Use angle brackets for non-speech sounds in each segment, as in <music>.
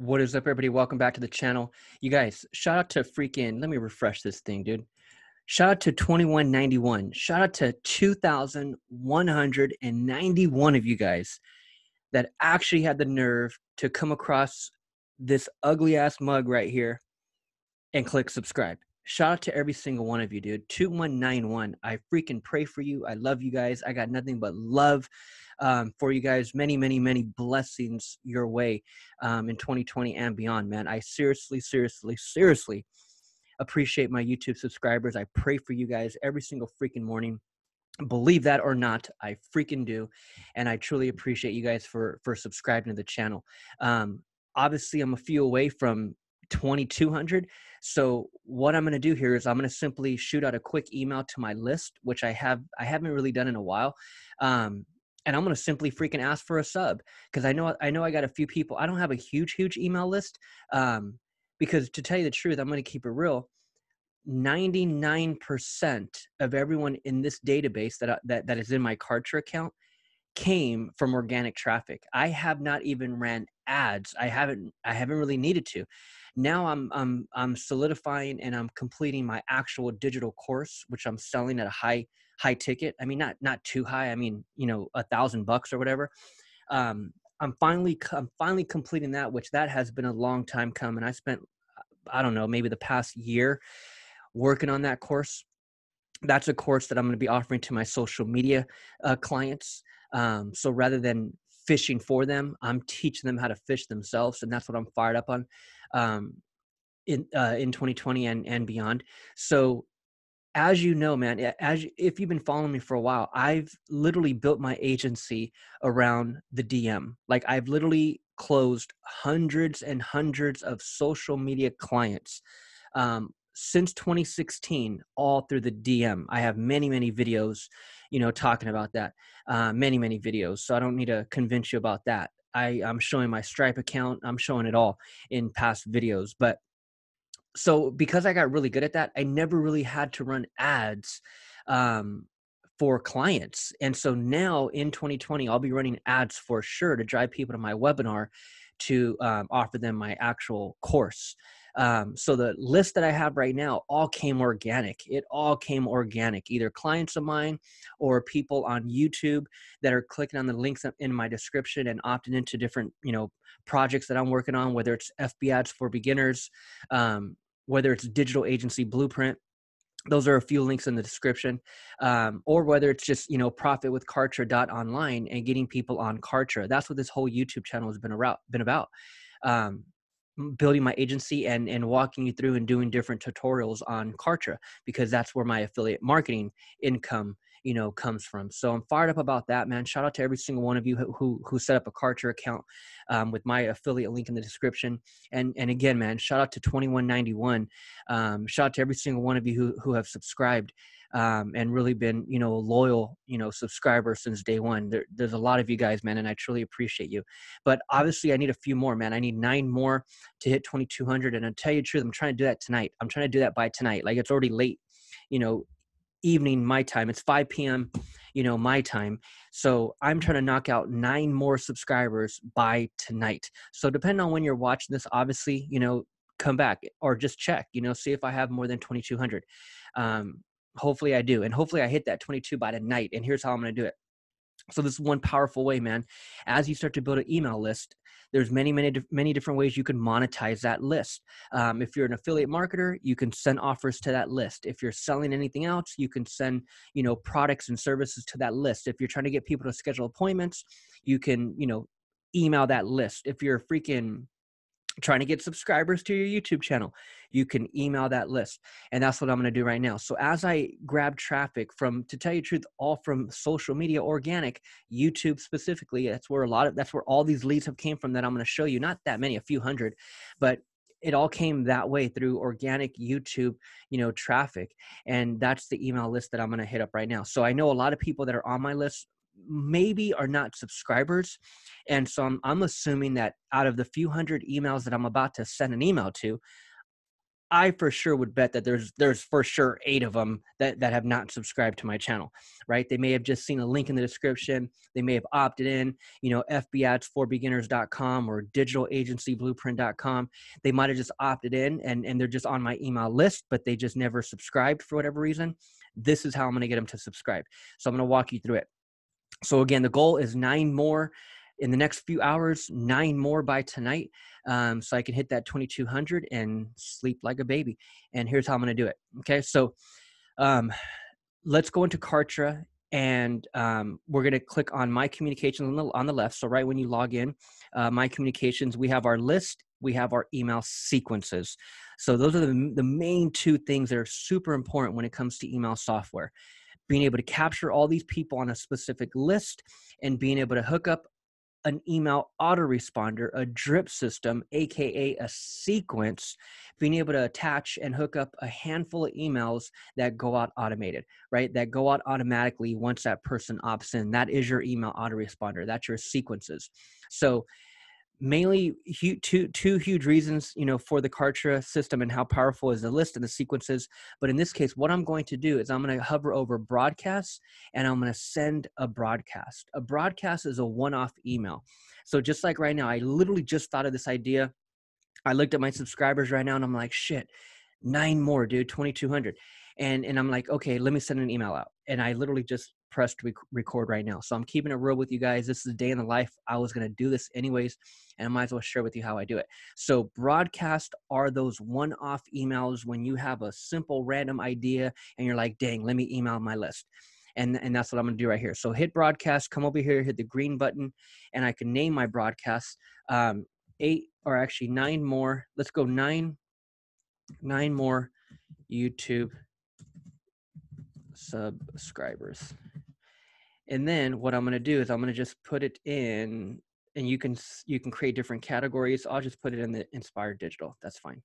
What is up, everybody? Welcome back to the channel. You guys, shout out to freaking, let me refresh this thing, dude. Shout out to 2191. Shout out to 2,191 of you guys that actually had the nerve to come across this ugly ass mug right here and click subscribe. Shout out to every single one of you, dude. 2191. I freaking pray for you. I love you guys. I got nothing but love um, for you guys. Many, many, many blessings your way um, in 2020 and beyond, man. I seriously, seriously, seriously appreciate my YouTube subscribers. I pray for you guys every single freaking morning believe that or not i freaking do and i truly appreciate you guys for for subscribing to the channel um obviously i'm a few away from 2200 so what i'm going to do here is i'm going to simply shoot out a quick email to my list which i have i haven't really done in a while um, and i'm going to simply freaking ask for a sub because i know i know i got a few people i don't have a huge huge email list um, because to tell you the truth i'm going to keep it real 99% of everyone in this database that, that that is in my Kartra account came from organic traffic. I have not even ran ads. I haven't I haven't really needed to now I'm I'm I'm solidifying and I'm completing my actual digital course, which I'm selling at a high high ticket. I mean, not not too high. I mean, you know, a thousand bucks or whatever. Um, I'm finally I'm finally completing that, which that has been a long time coming. I spent I don't know maybe the past year working on that course. That's a course that I'm going to be offering to my social media uh, clients. Um, so rather than fishing for them, I'm teaching them how to fish themselves, and that's what I'm fired up on um, in uh, in 2020 and and beyond. So as you know man as if you've been following me for a while i've literally built my agency around the dm like i've literally closed hundreds and hundreds of social media clients um, since 2016 all through the dm i have many many videos you know talking about that uh, many many videos so i don't need to convince you about that I, I'm showing my Stripe account. I'm showing it all in past videos. But so because I got really good at that, I never really had to run ads um, for clients. And so now in 2020, I'll be running ads for sure to drive people to my webinar to um, offer them my actual course. Um, so the list that I have right now all came organic. It all came organic, either clients of mine or people on YouTube that are clicking on the links in my description and opting into different, you know, projects that I'm working on, whether it's FB ads for beginners, um, whether it's digital agency blueprint, those are a few links in the description um, or whether it's just you know profit with online and getting people on kartra. That's what this whole youtube channel has been about been about. Um, building my agency and and walking you through and doing different tutorials on Kartra because that's where my affiliate marketing income you know comes from. So i'm fired up about that man. Shout out to every single one of you who who, set up a Kartra account um, with my affiliate link in the description. And and again man shout out to 2191 um, shout out to every single one of you who who have subscribed um, and really been you know loyal you know subscriber since day one. There, there's a lot of you guys man and i truly appreciate you. But obviously i need a few more man. I need nine more to hit 2200 and i'll tell you the truth i'm trying to do that tonight. I'm trying to do that by tonight. Like it's already late you know evening my time. It's 5 p.m you know my time. So i'm trying to knock out nine more subscribers by tonight. So depending on when you're watching this obviously you know come back or just check you know see if i have more than 2200 um, hopefully I do. And hopefully I hit that 22 by tonight. And here's how I'm going to do it. So this is one powerful way, man. As you start to build an email list, there's many, many, many different ways you can monetize that list. Um, if you're an affiliate marketer, you can send offers to that list. If you're selling anything else, you can send, you know, products and services to that list. If you're trying to get people to schedule appointments, you can, you know, email that list. If you're freaking trying to get subscribers to your YouTube channel, you can email that list. And that's what I'm going to do right now. So as I grab traffic from, to tell you the truth, all from social media, organic, YouTube specifically, that's where a lot of, that's where all these leads have came from that I'm going to show you. Not that many, a few hundred, but it all came that way through organic YouTube, you know, traffic. And that's the email list that I'm going to hit up right now. So I know a lot of people that are on my list maybe are not subscribers. And so I'm, I'm assuming that out of the few hundred emails that I'm about to send an email to, I for sure would bet that there's there's for sure eight of them that that have not subscribed to my channel, right? They may have just seen a link in the description. They may have opted in, you know, fbads4beginners.com or digitalagencyblueprint.com. They might have just opted in and and they're just on my email list, but they just never subscribed for whatever reason. This is how I'm going to get them to subscribe. So I'm going to walk you through it. So again, the goal is nine more in the next few hours, nine more by tonight, um, so I can hit that 2200 and sleep like a baby. And here's how I'm going to do it. Okay, so um, let's go into Kartra and um, we're going to click on my communications on the, on the left. So right when you log in, uh, my communications, we have our list, we have our email sequences. So those are the, the main two things that are super important when it comes to email software. Being able to capture all these people on a specific list and being able to hook up an email autoresponder, a drip system, aka a sequence, being able to attach and hook up a handful of emails that go out automated, right? That go out automatically once that person opts in. That is your email autoresponder. That's your sequences. So mainly two two huge reasons you know for the kartra system and how powerful is the list and the sequences but in this case what i'm going to do is i'm going to hover over broadcasts and i'm going to send a broadcast. A broadcast is a one-off email. So just like right now i literally just thought of this idea. I looked at my subscribers right now and i'm like shit nine more dude 2200 and and i'm like okay let me send an email out. And i literally just pressed rec- record right now. So I'm keeping it real with you guys. This is a day in the life. I was going to do this anyways, and I might as well share with you how I do it. So broadcast are those one-off emails when you have a simple random idea and you're like, dang, let me email my list. And, and that's what I'm going to do right here. So hit broadcast, come over here, hit the green button, and I can name my broadcast um, eight or actually nine more. Let's go nine, nine more YouTube subscribers. And then what I'm going to do is I'm going to just put it in and you can you can create different categories. I'll just put it in the inspired digital. That's fine.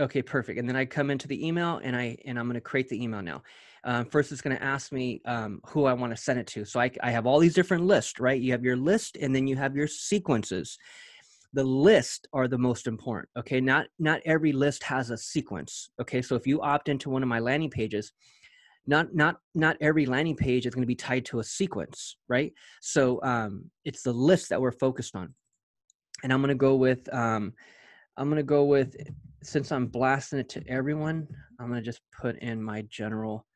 Okay, perfect. And then I come into the email and I and I'm going to create the email now. Um, first, it's going to ask me um, who I want to send it to. So I, I have all these different lists, right? You have your list and then you have your sequences. The list are the most important. Okay, not not every list has a sequence. Okay, so if you opt into one of my landing pages, not not not every landing page is going to be tied to a sequence right? So um, it's the list that we're focused on. And i'm going to go with um, i'm going to go with since i'm blasting it to everyone i'm going to just put in my general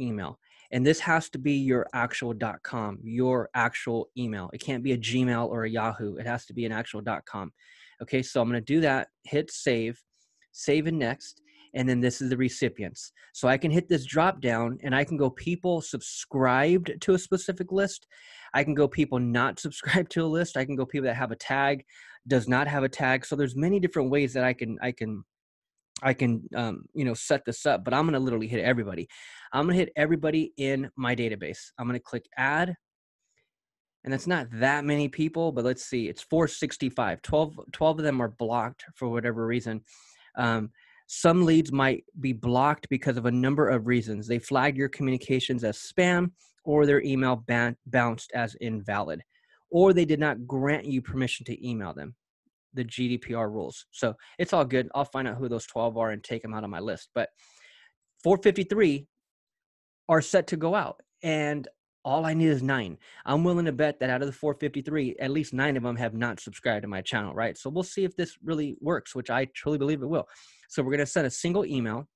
email. And this has to be your actual com your actual email. It can't be a gmail or a yahoo. It has to be an actual com. Okay so i'm going to do that hit save save and next and then this is the recipients. So I can hit this drop down and I can go people subscribed to a specific list. I can go people not <laughs> subscribed to a list. I can go people that have a tag, does not have a tag. So there's many different ways that I can I can I can um, you know set this up, but I'm gonna literally hit everybody. I'm gonna hit everybody in my database. I'm gonna click add, and that's not that many people, but let's see, it's 465. 12, 12 of them are blocked for whatever reason. Um, some leads might be blocked because of a number of reasons. They flagged your communications as spam, or their email ban- bounced as invalid, or they did not grant you permission to email them. The GDPR rules. So it's all good. I'll find out who those 12 are and take them out of my list. But 453 are set to go out. And all I need is nine. I'm willing to bet that out of the 453, at least nine of them have not subscribed to my channel, right? So we'll see if this really works, which I truly believe it will. So we're going to send a single email,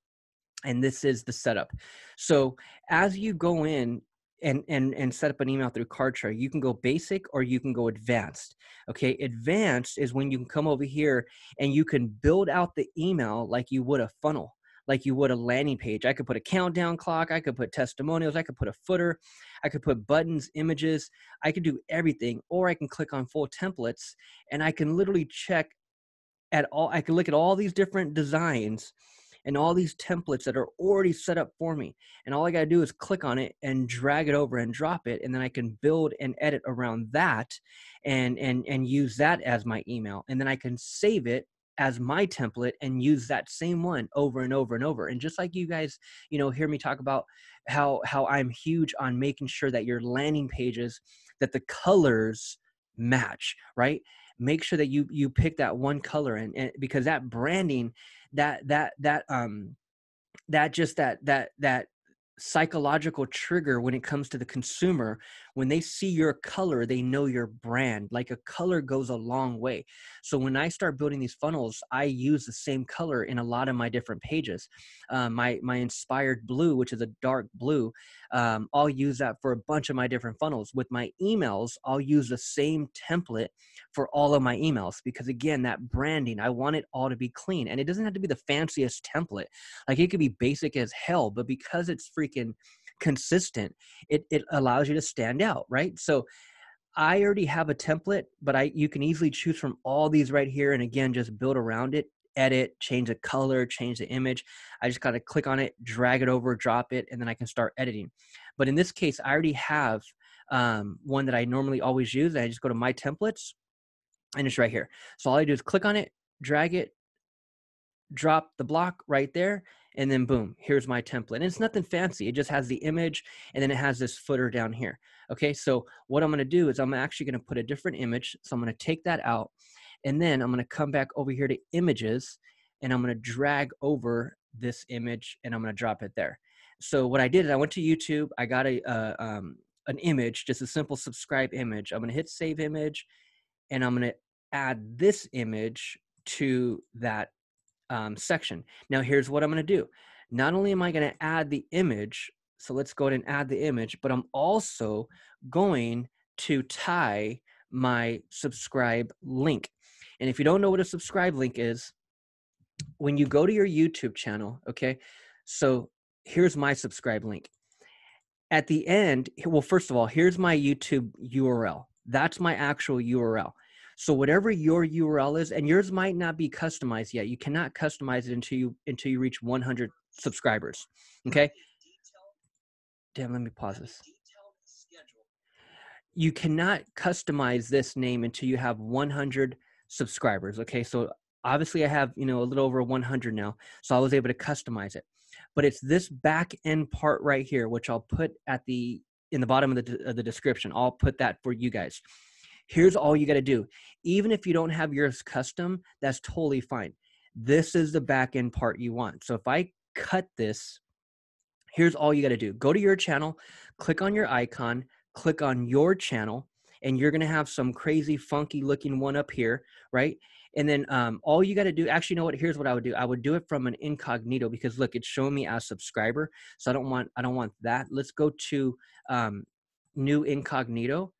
and this is the setup. So as you go in and and and set up an email through Kartra, you can go basic or you can go advanced. Okay, advanced is when you can come over here and you can build out the email like you would a funnel like you would a landing page. I could put a countdown clock, I could put testimonials, I could put a footer, I could put buttons, images, I could do everything, or I can click on full templates and I can literally check at all i can look at all these different designs and all these templates that are already set up for me and all i got to do is click on it and drag it over and drop it and then i can build and edit around that and and and use that as my email and then i can save it as my template and use that same one over and over and over. And just like you guys you know hear me talk about how how i'm huge on making sure that your landing pages that the colors match right? Make sure that you you pick that one color and, and because that branding that that that um that just that that that psychological trigger when it comes to the consumer when they see your color they know your brand like a color goes a long way. So when i start building these funnels i use the same color in a lot of my different pages. Um, my my inspired blue which is a dark blue um, i'll use that for a bunch of my different funnels. With my emails i'll use the same template for all of my emails because again that branding i want it all to be clean and it doesn't have to be the fanciest template. Like it could be basic as hell but because it's freaking consistent it, it allows you to stand out right? So i already have a template but i you can easily choose from all these right here and again just build around it edit change the color change the image. I just got to click on it drag it over drop it and then i can start editing. But in this case i already have um, one that i normally always use i just go to my templates and it's right here. So all i do is click on it drag it drop the block right there and then boom here's my template. And it's nothing fancy it just has the image and then it has this footer down here okay? So what i'm going to do is i'm actually going to put a different image so i'm going to take that out and then i'm going to come back over here to images and i'm going to drag over this image and i'm going to drop it there. So what i did is i went to youtube i got a uh, um, an image just a simple subscribe image. I'm going to hit save image and i'm going to add this image to that um, section. Now here's what I'm going to do. Not only am I going to add the image, so let's go ahead and add the image, but I'm also going to tie my subscribe link. And if you don't know what a subscribe link is, when you go to your YouTube channel, okay, so here's my subscribe link. At the end, well, first of all, here's my YouTube URL. That's my actual URL. So whatever your URL is, and yours might not be customized yet. You cannot customize it until you until you reach 100 subscribers. Okay. Damn, let me pause this. You cannot customize this name until you have 100 subscribers. Okay, so obviously I have you know a little over 100 now, so I was able to customize it. But it's this back end part right here, which I'll put at the in the bottom of the, of the description. I'll put that for you guys. Here's all you got to do. Even if you don't have yours custom, that's totally fine. This is the back end part you want. So if I cut this, here's all you got to do. Go to your channel, click on your icon, click on your channel, and you're going to have some crazy funky looking one up here, right? And then um, all you got to do, actually, you know what? Here's what I would do. I would do it from an incognito because look, it's showing me as subscriber. So I don't want, I don't want that. Let's go to um, new incognito,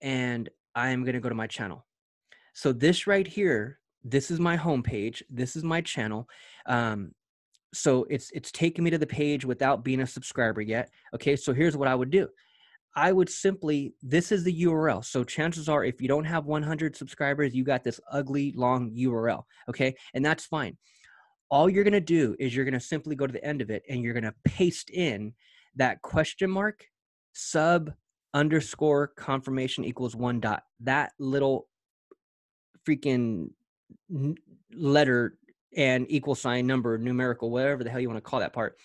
and I am going to go to my channel. So this right here, this is my homepage. This is my channel. Um, so it's it's taking me to the page without being a subscriber yet. Okay, so here's what I would do. I would simply this is the URL. So chances are if you don't have 100 subscribers, you got this ugly long URL, okay? And that's fine. All you're going to do is you're going to simply go to the end of it and you're going to paste in that question mark sub underscore confirmation equals one dot. That little freaking letter and equal sign number, numerical, whatever the hell you want to call that part.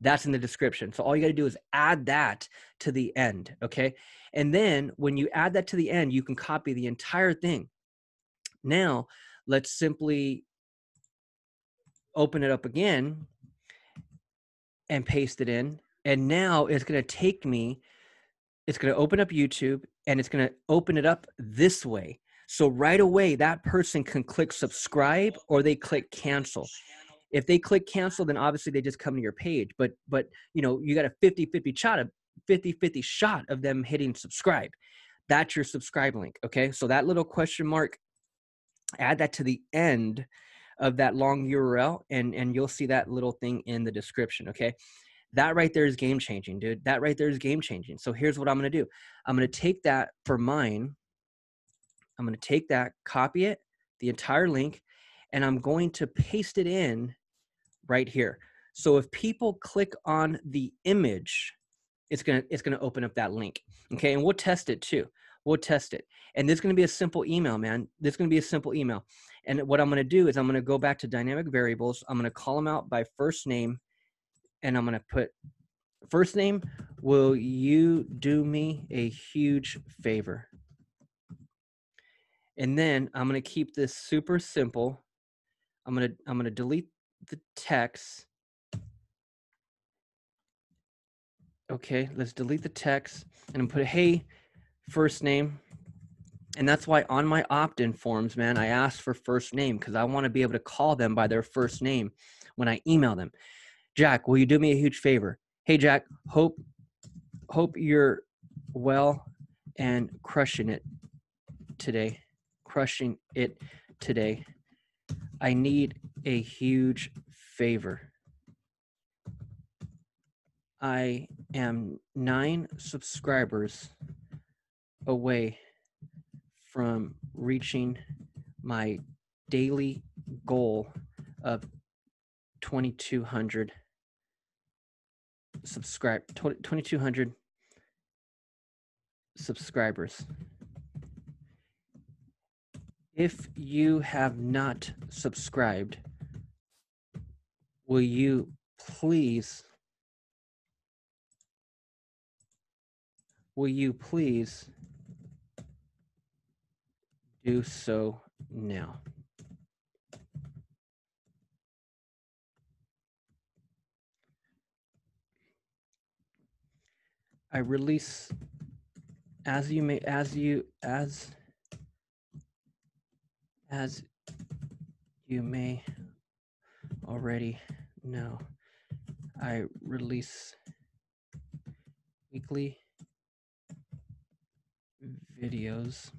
That's in the description. So all you got to do is add that to the end. Okay. And then when you add that to the end, you can copy the entire thing. Now, let's simply open it up again and paste it in. And now it's going to take me it's going to open up YouTube and it's going to open it up this way. So right away, that person can click subscribe or they click cancel. If they click cancel, then obviously they just come to your page. But but you know you got a 50-50 shot of 50-50 shot of them hitting subscribe. That's your subscribe link. Okay. So that little question mark, add that to the end of that long URL and and you'll see that little thing in the description. Okay that right there is game changing, dude. That right there is game changing. So here's what I'm going to do I'm going to take that for mine. I'm going to take that, copy it, the entire link, and I'm going to paste it in right here. So if people click on the image, it's going to it's going to open up that link. Okay? And we'll test it too. We'll test it. And this is going to be a simple email, man. This is going to be a simple email. And what I'm going to do is I'm going to go back to dynamic variables. I'm going to call them out by first name and I'm going to put first name, will you do me a huge favor? And then I'm going to keep this super simple. I'm going to I'm going to delete the text. Okay, let's delete the text and put hey first name. And that's why on my opt-in forms, man, I ask for first name because I want to be able to call them by their first name when I email them. Jack, will you do me a huge favor? Hey Jack, hope hope you're well and crushing it today. Crushing it today. I need a huge favor. I am nine subscribers away from reaching my daily goal of 2200 subscribe 2200 subscribers. If you have not subscribed will you please will you please do so now I release as you may as you as as you may already know I release weekly videos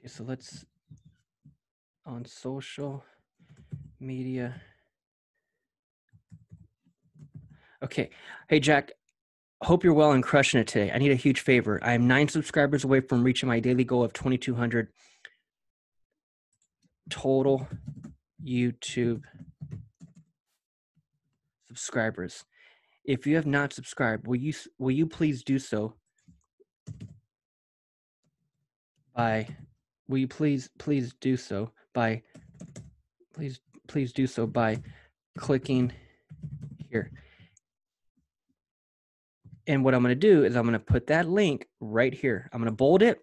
Okay, so let's on social media. Okay. Hey, Jack. Hope you're well and crushing it today. I need a huge favor. I am nine subscribers away from reaching my daily goal of 2,200 total YouTube subscribers. If you have not subscribed, will you will you please do so by will you please please do so by please please do so by clicking here. And what i'm going to do is i'm going to put that link right here. I'm going to bold it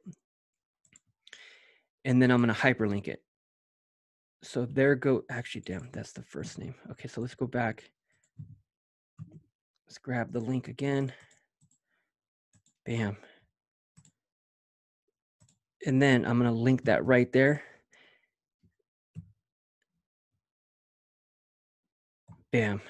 and then i'm going to hyperlink it. So there go actually damn that's the first name. Okay so let's go back. Let's grab the link again. Bam and then I'm going to link that right there. Bam.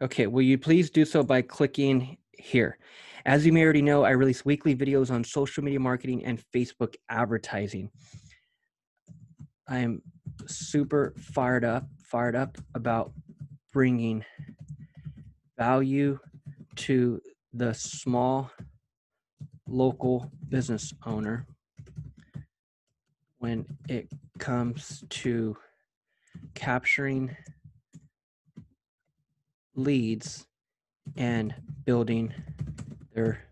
Okay, will you please do so by clicking here? As you may already know, I release weekly videos on social media marketing and Facebook advertising. I am super fired up, fired up about bringing value to the small local business owner when it comes to capturing leads and building their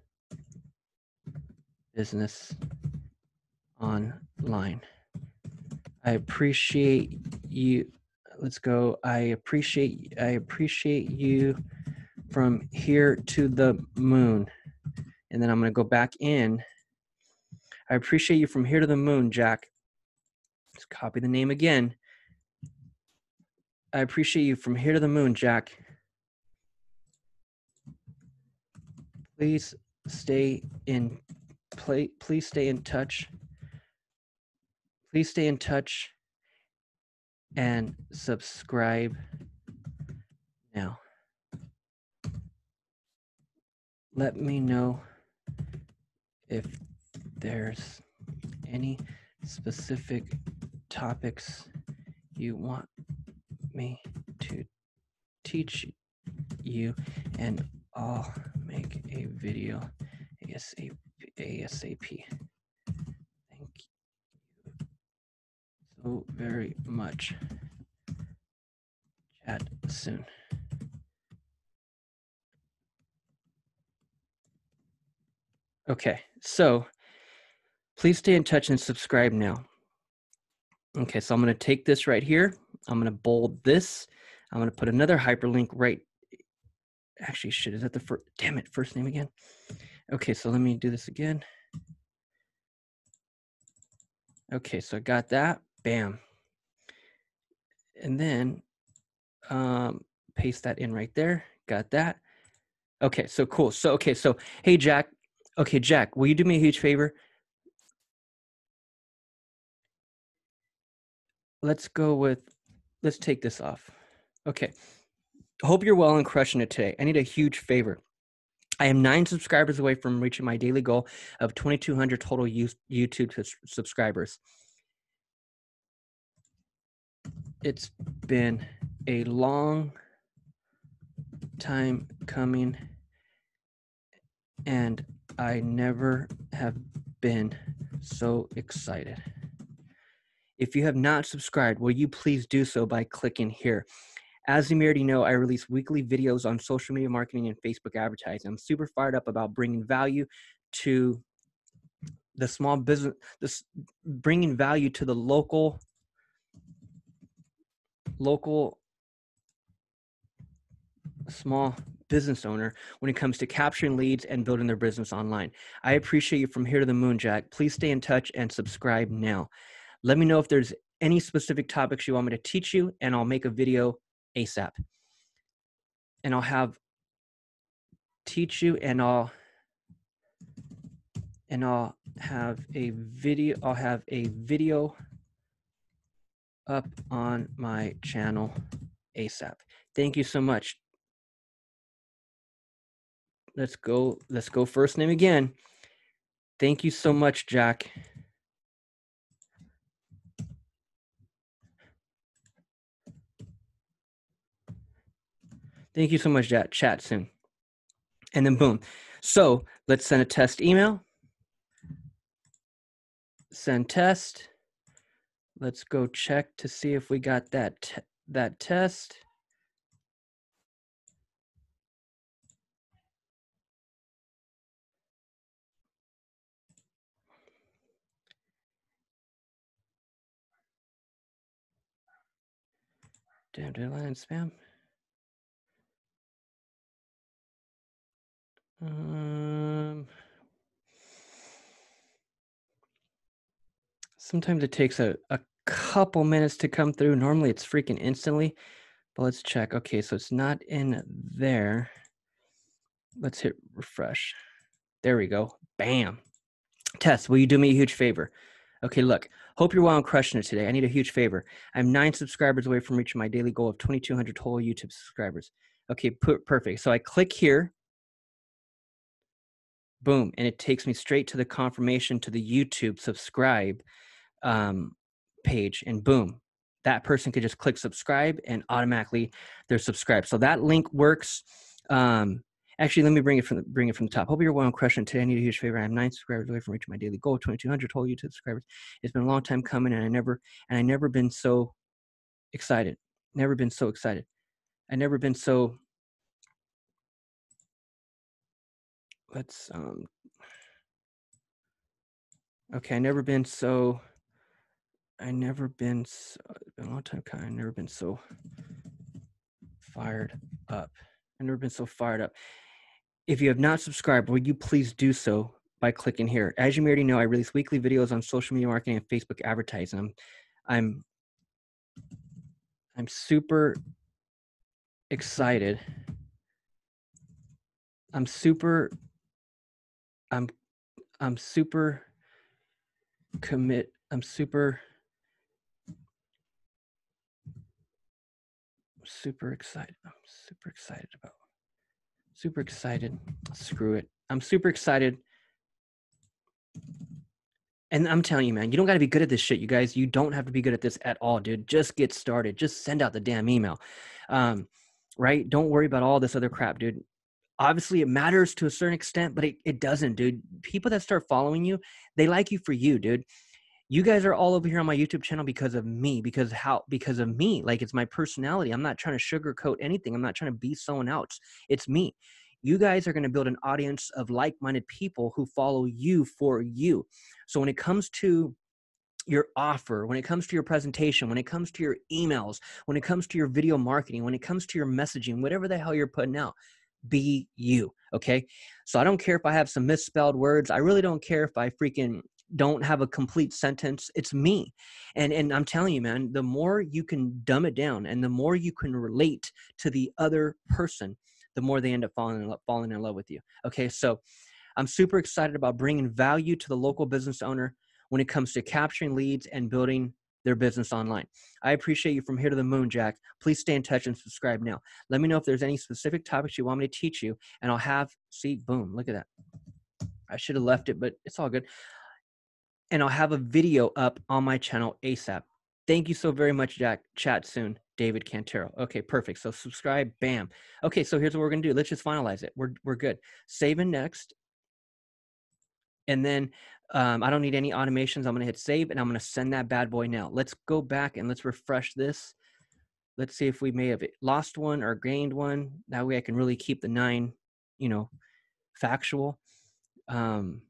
business online. I appreciate you. Let's go. I appreciate I appreciate you from here to the moon and then I'm going to go back in. I appreciate you from here to the moon, Jack. Just copy the name again. I appreciate you from here to the moon, Jack. Please stay in play please stay in touch. Please stay in touch and subscribe now. Let me know if there's any specific topics you want me to teach you and I'll make a video ASAP. ASAP. Thank you so very much. Chat soon. Okay, so please stay in touch and subscribe now. Okay, so I'm going to take this right here. I'm going to bold this. I'm going to put another hyperlink right. Actually, shit, is that the first? Damn it, first name again. Okay, so let me do this again. Okay, so I got that. Bam. And then um, paste that in right there. Got that. Okay, so cool. So, okay, so hey, Jack. Okay, Jack, will you do me a huge favor? Let's go with, let's take this off. Okay. Hope you're well and crushing it today. I need a huge favor. I am nine subscribers away from reaching my daily goal of 2,200 total YouTube subscribers. It's been a long time coming, and I never have been so excited. If you have not subscribed, will you please do so by clicking here? As you may already know, I release weekly videos on social media marketing and Facebook advertising. I'm super fired up about bringing value to the small business, this bringing value to the local, local small business owner when it comes to capturing leads and building their business online. I appreciate you from here to the moon, Jack. Please stay in touch and subscribe now. Let me know if there's any specific topics you want me to teach you, and I'll make a video ASAP. And I'll have teach you and I'll and I'll have a video I'll have a video up on my channel ASAP. Thank you so much. Let's go let's go first name again. Thank you so much, Jack. Thank you so much, Chat. Chat soon. And then boom. So let's send a test email. Send test. Let's go check to see if we got that that test. Damn deadline spam. Um, sometimes it takes a, a couple minutes to come through. Normally it's freaking instantly, but let's check. Okay, so it's not in there. Let's hit refresh. There we go. Bam. Tess, will you do me a huge favor? Okay, look, hope you're well and crushing it today. I need a huge favor. I'm nine subscribers away from reaching my daily goal of 2,200 total YouTube subscribers. Okay, perfect. So I click here boom and it takes me straight to the confirmation to the youtube subscribe um, page and boom that person could just click subscribe and automatically they're subscribed so that link works um, actually let me bring it from the, bring it from the top. Hope you're well and crushing today. I need a huge favor. I am nine subscribers away from reaching my daily goal 2200 total youtube subscribers it's been a long time coming and i never and i never been so excited. Never been so excited. I never been so let's um okay i never been so i never been so, been a long time kind i never been so fired up. I never been so fired up if you have not subscribed will you please do so by clicking here as you may already know i release weekly videos on social media marketing and facebook advertising i'm i'm i'm super excited i'm super I'm I'm super commit I'm super super excited. I'm super excited about super excited. Screw it. I'm super excited. And I'm telling you, man, you don't got to be good at this shit, you guys. You don't have to be good at this at all, dude. Just get started. Just send out the damn email. Um, right? Don't worry about all this other crap, dude obviously it matters to a certain extent, but it, it doesn't, dude. People that start following you, they like you for you, dude. You guys are all over here on my YouTube channel because of me, because how because of me. Like it's my personality. I'm not trying to sugarcoat anything. I'm not trying to be someone else. It's me. You guys are going to build an audience of like-minded people who follow you for you. So when it comes to your offer, when it comes to your presentation, when it comes to your emails, when it comes to your video marketing, when it comes to your messaging, whatever the hell you're putting out, be you. Okay. So I don't care if I have some misspelled words. I really don't care if I freaking don't have a complete sentence. It's me. And and I'm telling you, man, the more you can dumb it down and the more you can relate to the other person, the more they end up falling in love, falling in love with you. Okay. So I'm super excited about bringing value to the local business owner when it comes to capturing leads and building their business online. I appreciate you from here to the moon, Jack. Please stay in touch and subscribe now. Let me know if there's any specific topics you want me to teach you, and I'll have, see, boom, look at that. I should have left it, but it's all good. And I'll have a video up on my channel ASAP. Thank you so very much, Jack. Chat soon. David Cantero. Okay, perfect. So subscribe, bam. Okay, so here's what we're gonna do. Let's just finalize it. We're we're good. Save and next. And then um, I don't need any automations. I'm to hit save and I'm to send that bad boy now. Let's go back and let's refresh this. Let's see if we may have lost one or gained one. That way I can really keep the nine, you know, factual. Um,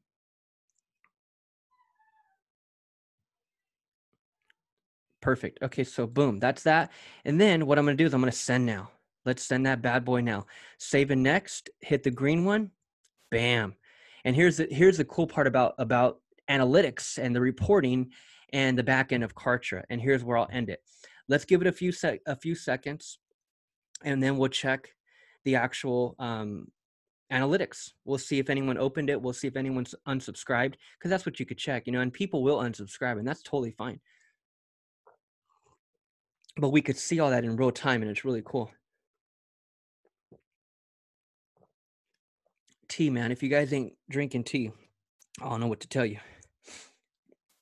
perfect. Okay, so boom, that's that. And then what I'm going to do is I'm going to send now. Let's send that bad boy now. Save and next, hit the green one. Bam. And here's the here's the cool part about about analytics and the reporting and the back end of Kartra. And here's where I'll end it. Let's give it a few sec a few seconds, and then we'll check the actual um, analytics. We'll see if anyone opened it. We'll see if anyone's unsubscribed because that's what you could check, you know. And people will unsubscribe, and that's totally fine. But we could see all that in real time, and it's really cool. tea, man. If you guys ain't drinking tea, I don't know what to tell you.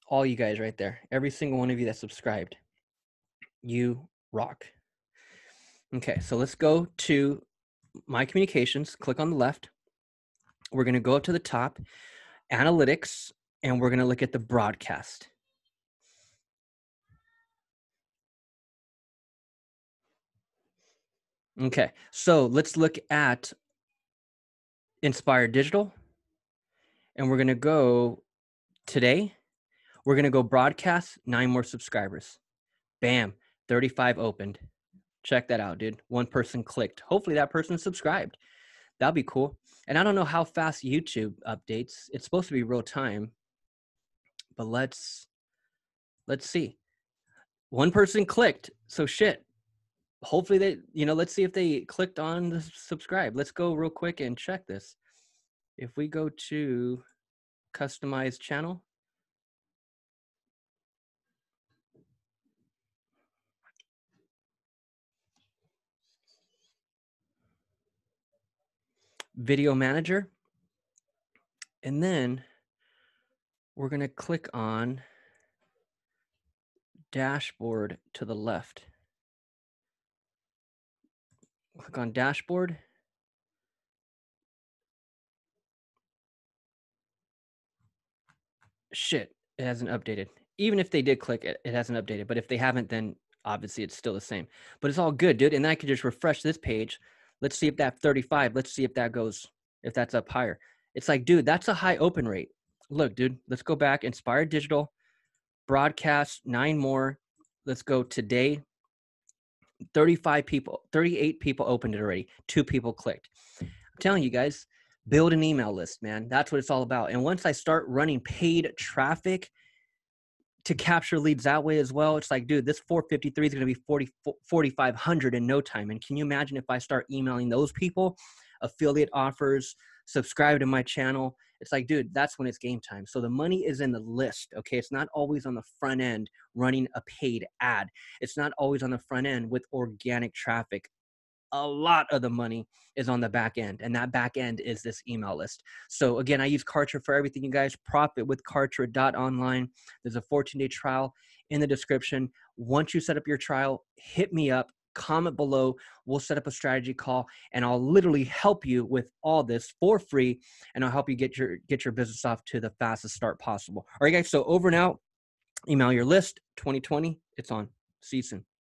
All you guys right there, every single one of you that subscribed, you rock. Okay, so let's go to my communications, click on the left. We're going to go up to the top, analytics, and we're going to look at the broadcast. Okay, so let's look at Inspire Digital. And we're going to go today. We're going to go broadcast nine more subscribers. Bam, 35 opened. Check that out, dude. One person clicked. Hopefully that person subscribed. That'll be cool. And I don't know how fast YouTube updates. It's supposed to be real time. But let's let's see. One person clicked. So shit hopefully they you know let's see if they clicked on the subscribe. Let's go real quick and check this. If we go to customize channel. Video manager. And then we're going to click on dashboard to the left Click on dashboard. Shit, it hasn't updated. Even if they did click it, it hasn't updated. But if they haven't, then obviously it's still the same. But it's all good, dude. And then I can just refresh this page. Let's see if that 35, let's see if that goes, if that's up higher. It's like, dude, that's a high open rate. Look, dude, let's go back. Inspire Digital, broadcast, nine more. Let's go today. 35 people, 38 people opened it already. Two people clicked. Hmm. I'm telling you guys, build an email list, man. That's what it's all about. And once I start running paid traffic to capture leads that way as well, it's like, dude, this 453 is going to be 40, 4,500 in no time. And can you imagine if I start emailing those people affiliate offers, subscribe to my channel, it's like, dude, that's when it's game time. So the money is in the list. Okay. It's not always on the front end running a paid ad. It's not always on the front end with organic traffic. A lot of the money is on the back end, and that back end is this email list. So again, I use Kartra for everything, you guys. Profit with Kartra.online. There's a 14 day trial in the description. Once you set up your trial, hit me up comment below. We'll set up a strategy call and I'll literally help you with all this for free and I'll help you get your get your business off to the fastest start possible. All right guys, so over and out. Email your list 2020. It's on. See you soon.